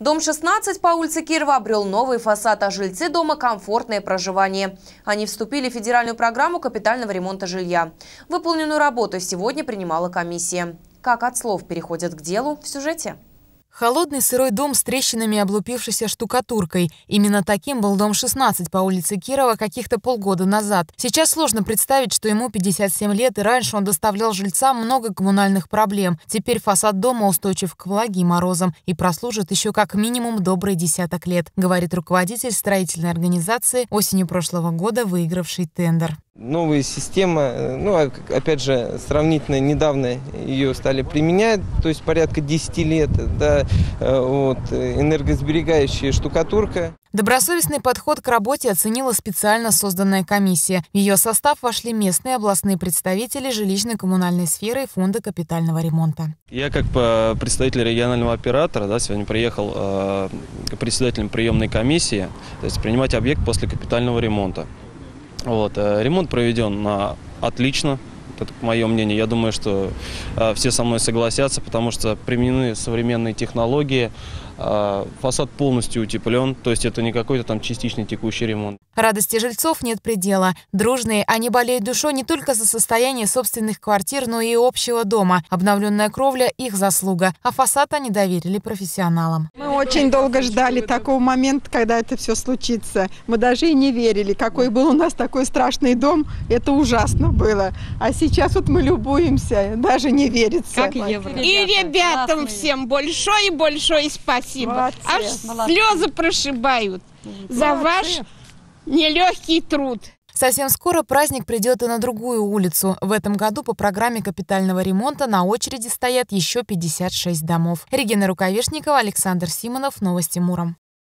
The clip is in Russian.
Дом 16 по улице Кирова обрел новый фасад, а жильцы дома – комфортное проживание. Они вступили в федеральную программу капитального ремонта жилья. Выполненную работу сегодня принимала комиссия. Как от слов переходят к делу в сюжете. Холодный сырой дом с трещинами облупившейся штукатуркой. Именно таким был дом 16 по улице Кирова каких-то полгода назад. Сейчас сложно представить, что ему 57 лет, и раньше он доставлял жильцам много коммунальных проблем. Теперь фасад дома устойчив к влаге и морозам и прослужит еще как минимум добрый десяток лет, говорит руководитель строительной организации, осенью прошлого года выигравший тендер. Новая система, э, ну, а, опять же, сравнительно недавно ее стали применять, то есть порядка 10 лет, да, э, вот, энергосберегающая штукатурка. Добросовестный подход к работе оценила специально созданная комиссия. В ее состав вошли местные областные представители жилищно-коммунальной сферы и фонда капитального ремонта. Я как представитель регионального оператора да, сегодня приехал э, председателем приемной комиссии, то есть принимать объект после капитального ремонта. Вот, э, ремонт проведен на отлично, это мое мнение. Я думаю, что э, все со мной согласятся, потому что применены современные технологии, э, фасад полностью утеплен, то есть это не какой-то там частичный текущий ремонт. Радости жильцов нет предела. Дружные, они болеют душой не только за состояние собственных квартир, но и общего дома. Обновленная кровля – их заслуга, а фасад они доверили профессионалам. Мы очень долго ждали такого момента, когда это все случится. Мы даже и не верили, какой был у нас такой страшный дом. Это ужасно было. А сейчас вот мы любуемся, даже не верится. Как евро. И ребятам Классные. всем большое-большое спасибо. Молодцы. Аж слезы прошибают Молодцы. за ваш нелегкий труд. Совсем скоро праздник придет и на другую улицу. В этом году по программе капитального ремонта на очереди стоят еще 56 домов. Регина Рукавишникова, Александр Симонов. Новости Муром.